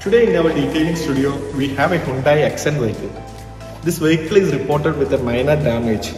Today in our detailing studio, we have a Hyundai Accent vehicle. This vehicle is reported with a minor damage